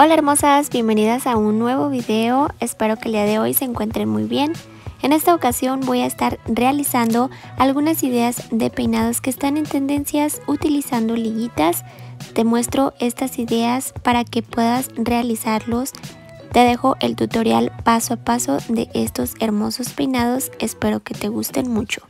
Hola hermosas, bienvenidas a un nuevo video, espero que el día de hoy se encuentren muy bien. En esta ocasión voy a estar realizando algunas ideas de peinados que están en tendencias utilizando liguitas. Te muestro estas ideas para que puedas realizarlos. Te dejo el tutorial paso a paso de estos hermosos peinados, espero que te gusten mucho.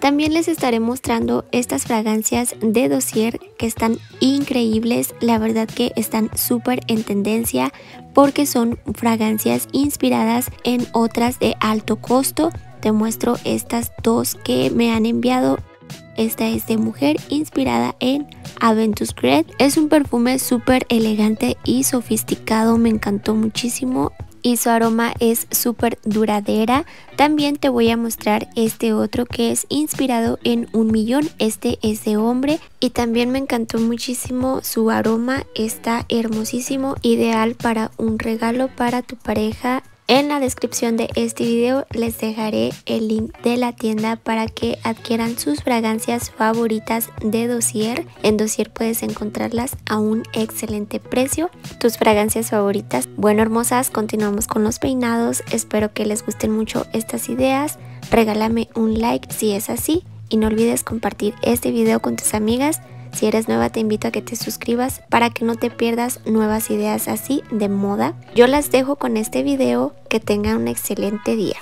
También les estaré mostrando estas fragancias de dossier que están increíbles, la verdad que están súper en tendencia porque son fragancias inspiradas en otras de alto costo. Te muestro estas dos que me han enviado. Esta es de mujer inspirada en Aventus Creed. Es un perfume súper elegante y sofisticado, me encantó muchísimo y su aroma es súper duradera. También te voy a mostrar este otro que es inspirado en un millón. Este es de hombre y también me encantó muchísimo su aroma. Está hermosísimo, ideal para un regalo para tu pareja en la descripción de este video les dejaré el link de la tienda para que adquieran sus fragancias favoritas de Dossier. En Dossier puedes encontrarlas a un excelente precio. Tus fragancias favoritas. Bueno hermosas, continuamos con los peinados. Espero que les gusten mucho estas ideas. Regálame un like si es así y no olvides compartir este video con tus amigas. Si eres nueva te invito a que te suscribas para que no te pierdas nuevas ideas así de moda. Yo las dejo con este video, que tengan un excelente día.